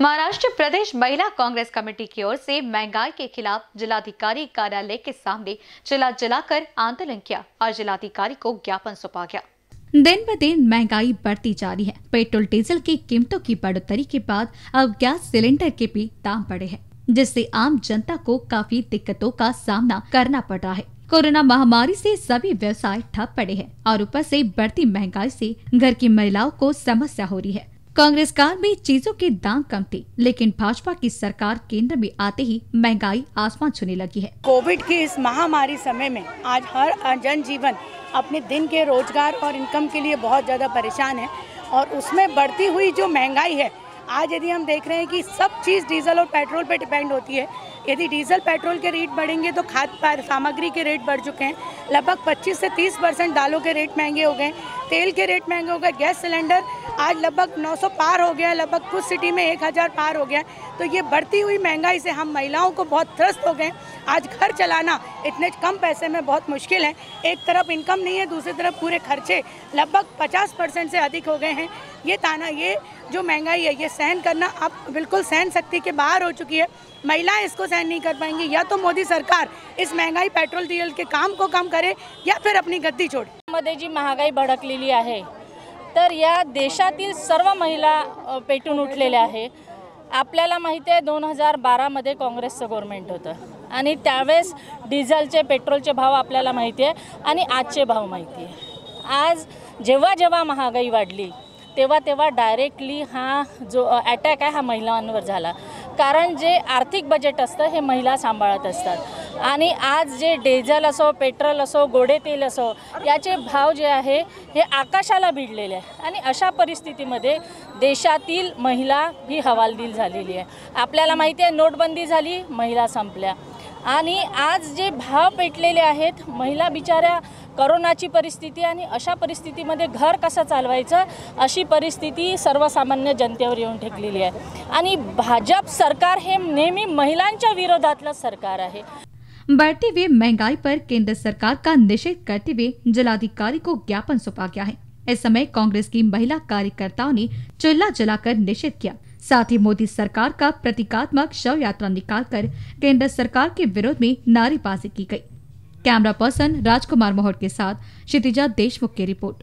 महाराष्ट्र प्रदेश महिला कांग्रेस कमेटी की ओर से महँगाई के खिलाफ जिलाधिकारी कार्यालय के सामने चिल्ला जलाकर आंदोलन किया। और जिलाधिकारी को ज्ञापन सौंपा गया। दिन ब दिन महँगाई बढ़ती जा रही है। पेट्रोल, डीजल की कीमतों की बढ़ोतरी के बाद अब गैस सिलेंडर के भी दाम बढ़े हैं, जिससे आम जनता को काफ़ी दिक्कतों का सामना करना पड़ रहा है। कोरोना महामारी से सभी व्यवसाय ठप पड़े हैं और ऊपर से बढ़ती महँगाई से घर की महिलाओं को समस्या हो रही है। कांग्रेस काल में चीज़ों के दाम कम थे, लेकिन भाजपा की सरकार केंद्र में आते ही महँगाई आसमान छूने लगी है। कोविड के इस महामारी समय में आज हर जनजीवन अपने दिन के रोज़गार और इनकम के लिए बहुत ज़्यादा परेशान है और उसमें बढ़ती हुई जो महँगाई है, आज यदि हम देख रहे हैं कि सब चीज़ डीजल और पेट्रोल पे डिपेंड होती है यदि डीजल पेट्रोल के रेट बढ़ेंगे तो खाद्य सामग्री के रेट बढ़ चुके हैं। लगभग 25 से 30 परसेंट दालों के रेट महँगे हो गए। तेल के रेट महँगे हो गए। गैस सिलेंडर आज लगभग 900 पार हो गया लगभग कुछ सिटी में 1000 पार हो गया तो ये बढ़ती हुई महँगाई से हम महिलाओं को बहुत त्रस्त हो गए आज घर चलाना इतने कम पैसे में बहुत मुश्किल है। एक तरफ़ इनकम नहीं है, दूसरी तरफ़ पूरे खर्चे लगभग 50 परसेंट से अधिक हो गए हैं। ये ताना, ये जो महँगाई है, ये सहन करना अब बिल्कुल सहन शक्ति के बाहर हो चुकी है। महिलाएँ इसको सहन नहीं कर पाएंगे। या तो मोदी सरकार इस महंगाई पेट्रोल डीजल के काम को कम करे या फिर अपनी गद्दी छोड़े। मध्ये जी महागाई भडकलेली आहे। तर या देशातील सर्व महिला पेटून उठलेल्या आहे. आपल्याला माहिती आहे दोन हजार बारामध्ये काँग्रेसचं गव्हर्मेंट होतं. आणि त्यावेळेस डिझेलचे पेट्रोलचे भाव आपल्याला माहिती आहे आणि आजचे भाव माहिती आहे. आज जेव्हा जेव्हा महागाई वाढली तेव्हा तेव्हा डायरेक्टली हा जो अटॅक आहे हा महिलांवर झाला. कारण जे आर्थिक बजेट असतं हे महिला सांभाळत असतात. आणि आज जे डिझेल असो पेट्रोल असो गोडे तेल असो याचे भाव जे आहे हे आकाशाला भिडलेले आहे. आणि अशा परिस्थितीमध्ये देशातील महिला ही हवालदिल झालेली आहे. आपल्याला माहिती आहे नोटबंदी झाली महिला संपल्या. आज जे भाव पेटलेले महिला बिचाऱ्या करोनाची परिस्थिती आणि अशा परिस्थितीमध्ये घर कसं चालवायचं, अशी परिस्थिती सर्वसामान्य जनतेवर येऊन ठेकलेली भाजप सरकार हे नेहमी महिलांच्या विरोधातलं सरकार आहे. बढ़ती हुई महँगाई पर केंद्र सरकार का निषेध करते हुए जिलाधिकारी को ज्ञापन सौंपा गया है। इस समय कांग्रेस की महिला कार्यकर्ताओं ने चूल्हा जलाकर निषेध किया। साथ ही मोदी सरकार का प्रतीकात्मक शव यात्रा निकालकर केंद्र सरकार के विरोध में नारेबाजी की गई। कैमरा पर्सन राजकुमार मोहर के साथ क्षितिजा देशमुख की रिपोर्ट।